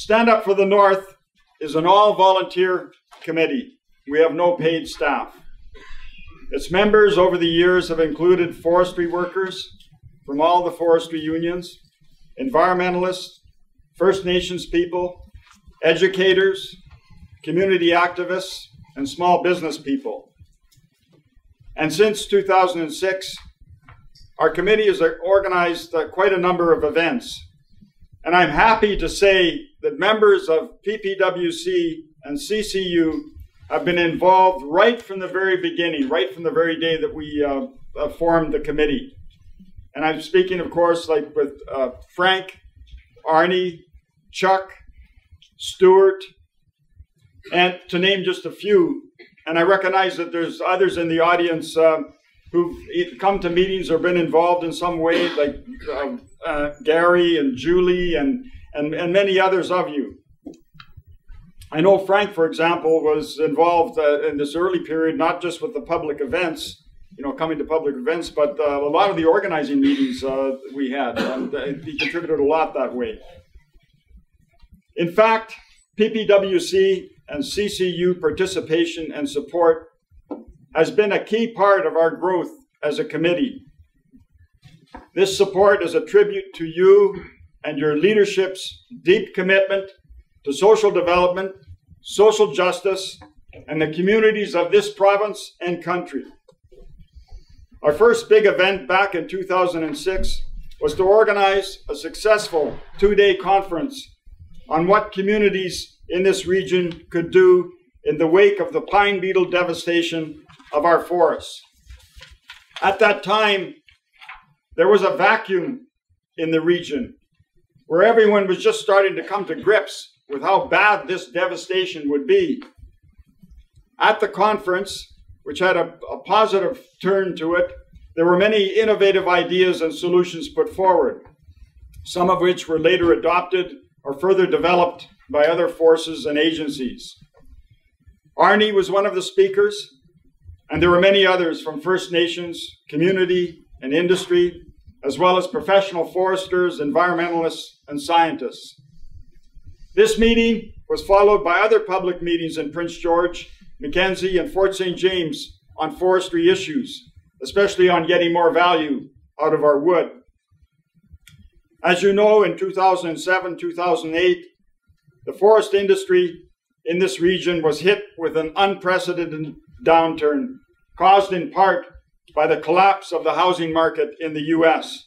Stand Up for the North is an all volunteer committee. We have no paid staff. Its members over the years have included forestry workers from all the forestry unions, environmentalists, First Nations people, educators, community activists, and small business people. And since 2006, our committee has organized uh, quite a number of events. And I'm happy to say that members of PPWC and CCU have been involved right from the very beginning, right from the very day that we uh, uh, formed the committee. And I'm speaking, of course, like with uh, Frank, Arnie, Chuck, Stuart, and to name just a few. And I recognize that there's others in the audience uh, who've come to meetings or been involved in some way, like uh, uh, Gary and Julie and, and, and many others of you. I know Frank, for example, was involved uh, in this early period, not just with the public events, you know, coming to public events, but uh, a lot of the organizing meetings uh, we had, and he contributed a lot that way. In fact, PPWC and CCU participation and support has been a key part of our growth as a committee. This support is a tribute to you and your leadership's deep commitment to social development, social justice, and the communities of this province and country. Our first big event back in 2006 was to organize a successful two day conference on what communities in this region could do in the wake of the pine beetle devastation of our forests. At that time, there was a vacuum in the region where everyone was just starting to come to grips with how bad this devastation would be. At the conference, which had a, a positive turn to it, there were many innovative ideas and solutions put forward, some of which were later adopted or further developed by other forces and agencies. Arnie was one of the speakers, and there were many others from First Nations, community, and industry, as well as professional foresters, environmentalists, and scientists. This meeting was followed by other public meetings in Prince George, Mackenzie, and Fort St. James on forestry issues, especially on getting more value out of our wood. As you know, in 2007 2008, the forest industry in this region was hit with an unprecedented downturn, caused in part by the collapse of the housing market in the U.S.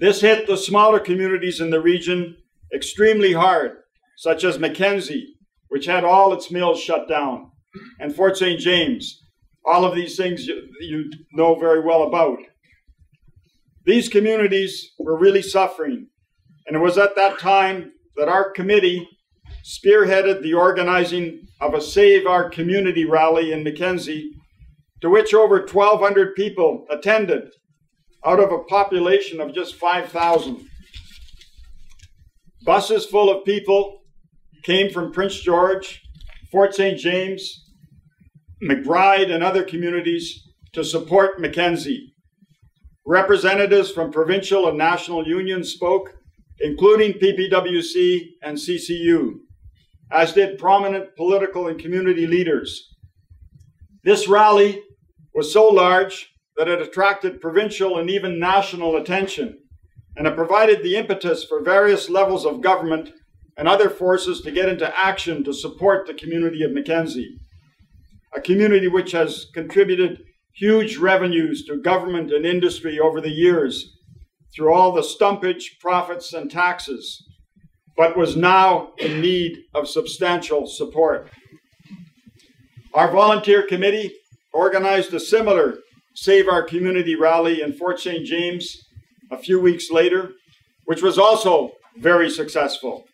This hit the smaller communities in the region extremely hard, such as Mackenzie, which had all its mills shut down, and Fort St. James. All of these things you, you know very well about. These communities were really suffering, and it was at that time that our committee spearheaded the organizing of a Save Our Community rally in Mackenzie, to which over 1,200 people attended out of a population of just 5,000. Buses full of people came from Prince George, Fort St. James, McBride, and other communities to support Mackenzie. Representatives from provincial and national unions spoke, including PPWC and CCU, as did prominent political and community leaders. This rally was so large that it attracted provincial and even national attention, and it provided the impetus for various levels of government and other forces to get into action to support the community of Mackenzie, a community which has contributed huge revenues to government and industry over the years through all the stumpage, profits, and taxes, but was now in need of substantial support. Our volunteer committee organized a similar Save Our Community rally in Fort St. James a few weeks later, which was also very successful.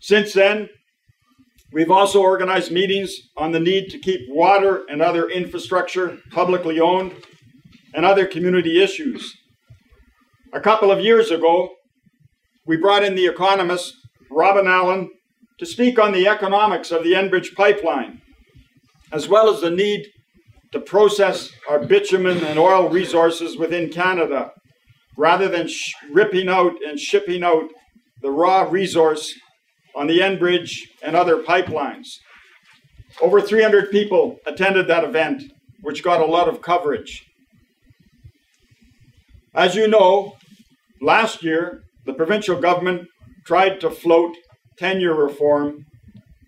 Since then, We've also organized meetings on the need to keep water and other infrastructure publicly owned and other community issues. A couple of years ago, we brought in the economist Robyn Allan to speak on the economics of the Enbridge pipeline, as well as the need to process our bitumen and oil resources within Canada rather than ripping out and shipping out the raw resource on the Enbridge and other pipelines. Over 300 people attended that event, which got a lot of coverage. As you know, last year, the provincial government tried to float tenure reform,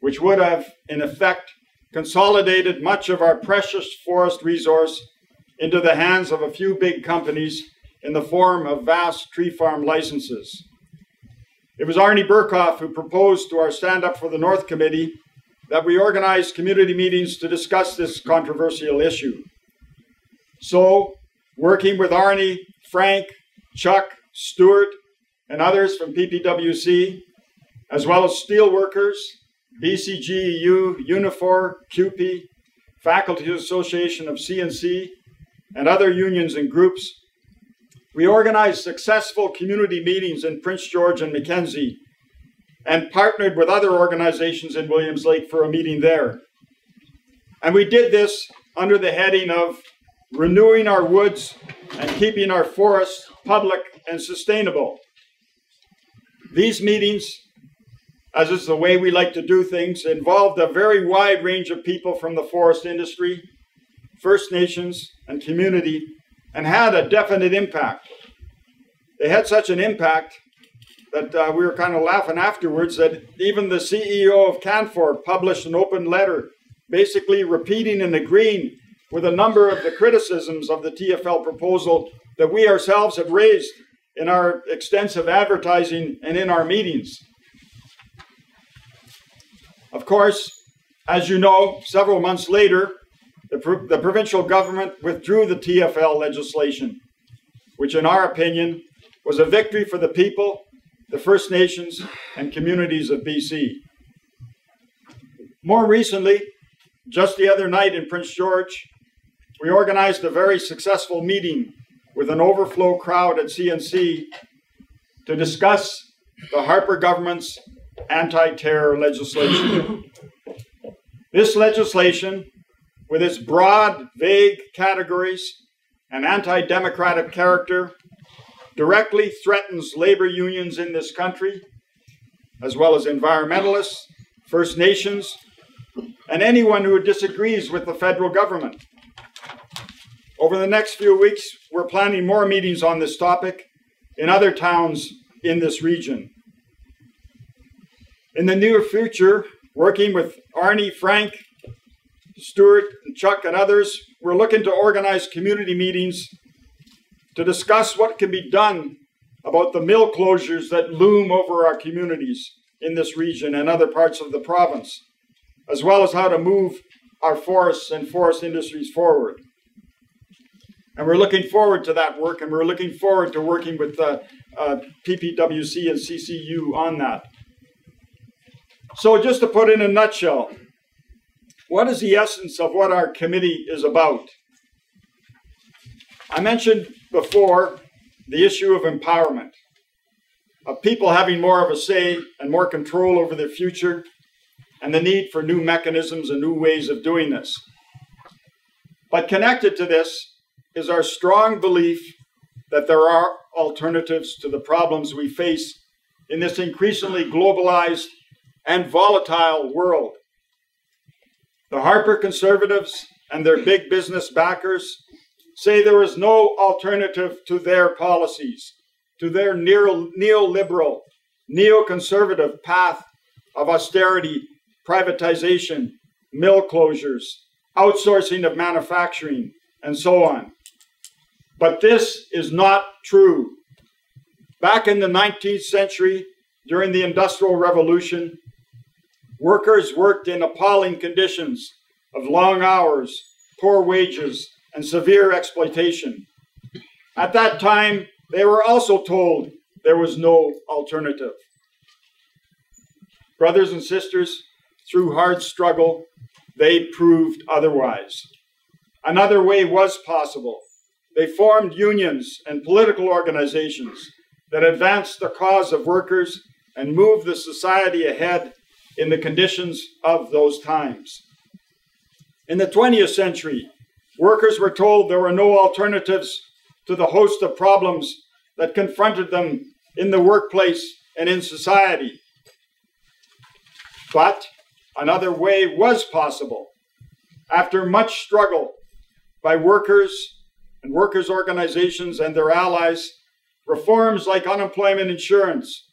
which would have, in effect, consolidated much of our precious forest resource into the hands of a few big companies in the form of vast tree farm licenses. It was Arnie Bercov who proposed to our Stand Up for the North Committee that we organize community meetings to discuss this controversial issue. So, working with Arnie, Frank, Chuck, Stewart, and others from PPWC, as well as steelworkers, BCGEU, Unifor, CUPE, Faculty Association of CNC, and other unions and groups, we organized successful community meetings in Prince George and Mackenzie and partnered with other organizations in Williams Lake for a meeting there. And we did this under the heading of renewing our woods and keeping our forests public and sustainable. These meetings, as is the way we like to do things, involved a very wide range of people from the forest industry, First Nations, and community, and had a definite impact. They had such an impact that uh, we were kind of laughing afterwards that even the CEO of Canfor published an open letter basically repeating and agreeing with a number of the criticisms of the TFL proposal that we ourselves had raised in our extensive advertising and in our meetings. Of course, as you know, several months later, the, pro- the provincial government withdrew the TFL legislation, which, in our opinion, was a victory for the people the First Nations, and communities of BC. More recently, just the other night in Prince George, we organized a very successful meeting with an overflow crowd at CNC to discuss the Harper government's anti terror legislation. this legislation, with its broad, vague categories and anti democratic character, directly threatens labor unions in this country, as well as environmentalists, First Nations, and anyone who disagrees with the federal government. Over the next few weeks, we're planning more meetings on this topic in other towns in this region. In the near future, working with Arnie, Frank, Stewart, Chuck, and others, we're looking to organize community meetings to discuss what can be done about the mill closures that loom over our communities in this region and other parts of the province, as well as how to move our forests and forest industries forward. And we're looking forward to that work, and we're looking forward to working with uh, uh, PPWC and CCU on that. So, just to put in a nutshell, what is the essence of what our committee is about? I mentioned before the issue of empowerment, of people having more of a say and more control over their future, and the need for new mechanisms and new ways of doing this. But connected to this is our strong belief that there are alternatives to the problems we face in this increasingly globalized and volatile world. The Harper conservatives and their big business backers say there is no alternative to their policies, to their neoliberal, neoconservative path of austerity, privatization, mill closures, outsourcing of manufacturing, and so on. But this is not true. Back in the 19th century, during the Industrial Revolution, workers worked in appalling conditions of long hours, poor wages, and severe exploitation. At that time, they were also told there was no alternative. Brothers and sisters, through hard struggle, they proved otherwise. Another way was possible. They formed unions and political organizations that advanced the cause of workers and moved the society ahead in the conditions of those times. In the 20th century, Workers were told there were no alternatives to the host of problems that confronted them in the workplace and in society. But another way was possible. After much struggle by workers and workers' organizations and their allies, reforms like unemployment insurance,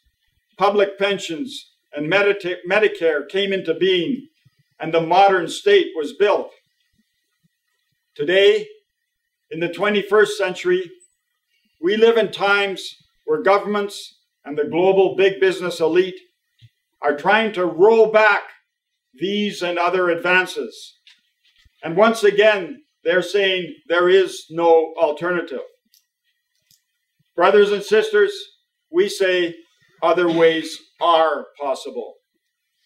public pensions, and Medicare came into being, and the modern state was built. Today, in the 21st century, we live in times where governments and the global big business elite are trying to roll back these and other advances. And once again, they're saying there is no alternative. Brothers and sisters, we say other ways are possible.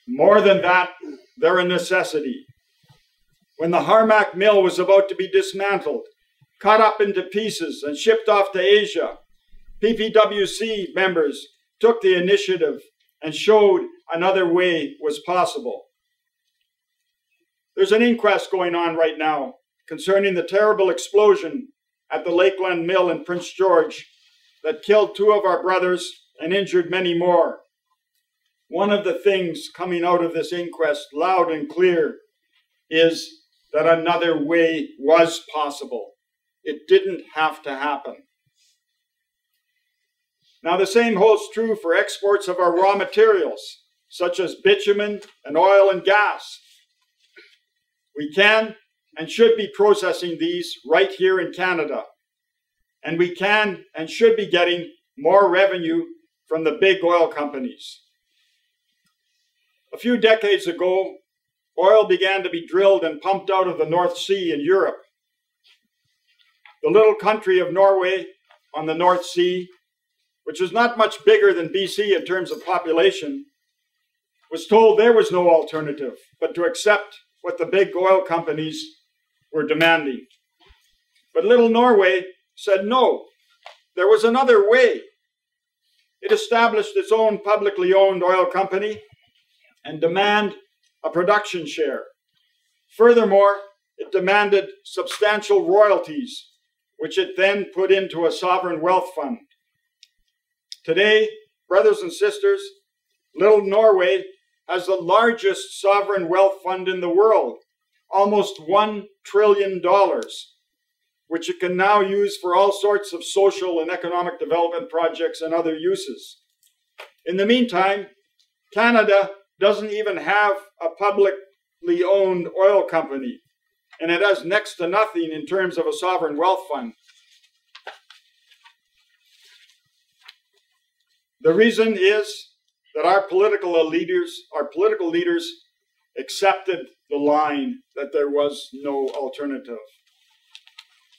More than that, they're a necessity. When the Harmac mill was about to be dismantled, cut up into pieces, and shipped off to Asia, PPWC members took the initiative and showed another way was possible. There's an inquest going on right now concerning the terrible explosion at the Lakeland Mill in Prince George that killed two of our brothers and injured many more. One of the things coming out of this inquest, loud and clear, is that another way was possible. It didn't have to happen. Now, the same holds true for exports of our raw materials, such as bitumen and oil and gas. We can and should be processing these right here in Canada. And we can and should be getting more revenue from the big oil companies. A few decades ago, oil began to be drilled and pumped out of the North Sea in Europe. The little country of Norway on the North Sea, which is not much bigger than BC in terms of population, was told there was no alternative but to accept what the big oil companies were demanding. But little Norway said no, there was another way. It established its own publicly owned oil company and demand a production share. Furthermore, it demanded substantial royalties, which it then put into a sovereign wealth fund. Today, brothers and sisters, little Norway has the largest sovereign wealth fund in the world, almost $1 trillion, which it can now use for all sorts of social and economic development projects and other uses. In the meantime, Canada doesn't even have a publicly owned oil company, and it has next to nothing in terms of a sovereign wealth fund. The reason is that our political leaders, our political leaders accepted the line that there was no alternative.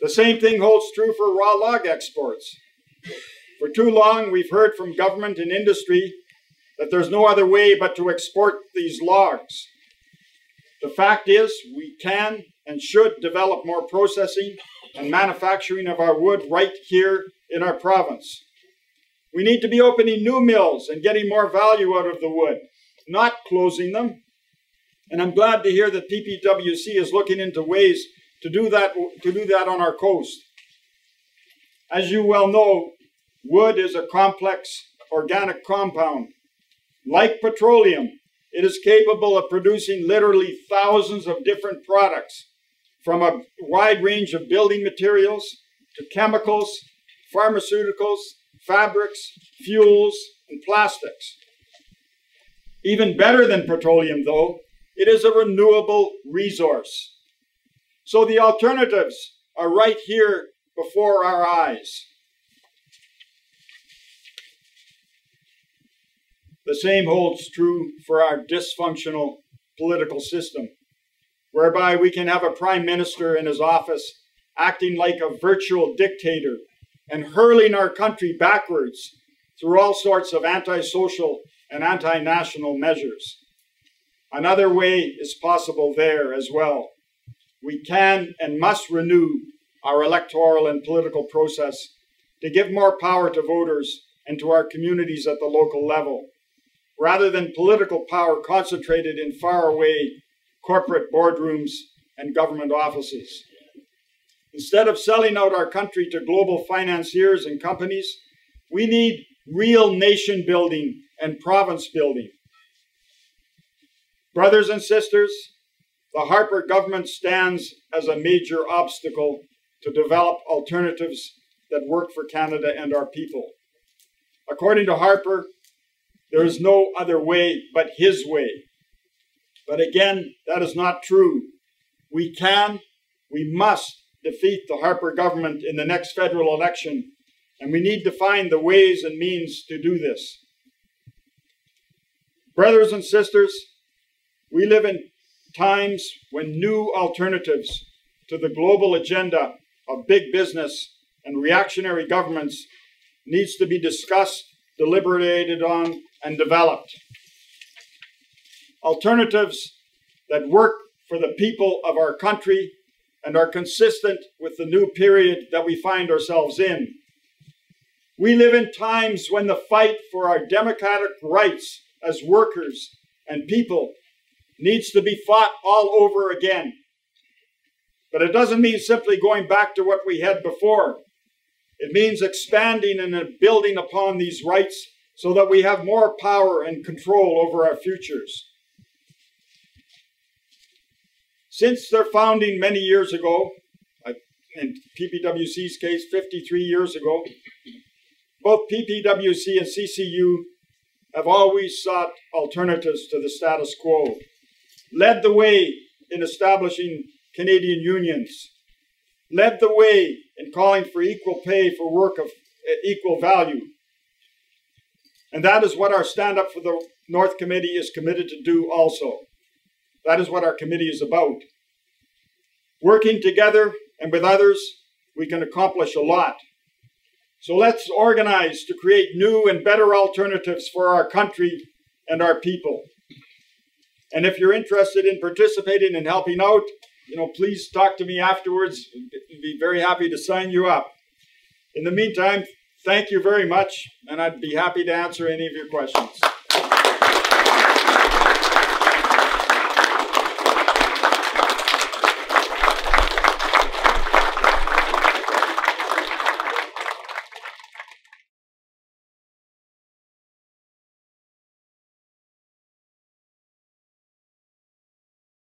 The same thing holds true for raw log exports. For too long, we've heard from government and industry that there's no other way but to export these logs. The fact is, we can and should develop more processing and manufacturing of our wood right here in our province. We need to be opening new mills and getting more value out of the wood, not closing them. And I'm glad to hear that PPWC is looking into ways to do that, to do that on our coast. As you well know, wood is a complex organic compound. Like petroleum, it is capable of producing literally thousands of different products, from a wide range of building materials to chemicals, pharmaceuticals, fabrics, fuels, and plastics. Even better than petroleum, though, it is a renewable resource. So the alternatives are right here before our eyes. The same holds true for our dysfunctional political system, whereby we can have a prime minister in his office acting like a virtual dictator and hurling our country backwards through all sorts of antisocial and anti national measures. Another way is possible there as well. We can and must renew our electoral and political process to give more power to voters and to our communities at the local level, rather than political power concentrated in faraway corporate boardrooms and government offices. Instead of selling out our country to global financiers and companies, we need real nation building and province building. Brothers and sisters, the Harper government stands as a major obstacle to develop alternatives that work for Canada and our people. According to Harper, there is no other way but his way. But again, that is not true. We can, we must defeat the Harper government in the next federal election, and we need to find the ways and means to do this. Brothers and sisters, we live in times when new alternatives to the global agenda of big business and reactionary governments needs to be discussed, deliberated on, and developed. Alternatives that work for the people of our country and are consistent with the new period that we find ourselves in. We live in times when the fight for our democratic rights as workers and people needs to be fought all over again. But it doesn't mean simply going back to what we had before. It means expanding and building upon these rights so that we have more power and control over our futures. Since their founding many years ago, in PPWC's case, 53 years ago, both PPWC and CCU have always sought alternatives to the status quo, led the way in establishing Canadian unions, led the way in calling for equal pay for work of eh, equal value. And that is what our Stand Up for the North Committee is committed to do also. That is what our committee is about. Working together and with others, we can accomplish a lot. So let's organize to create new and better alternatives for our country and our people. And if you're interested in participating and helping out, you know, please talk to me afterwards. I'd be very happy to sign you up. In the meantime, thank you very much, and I'd be happy to answer any of your questions.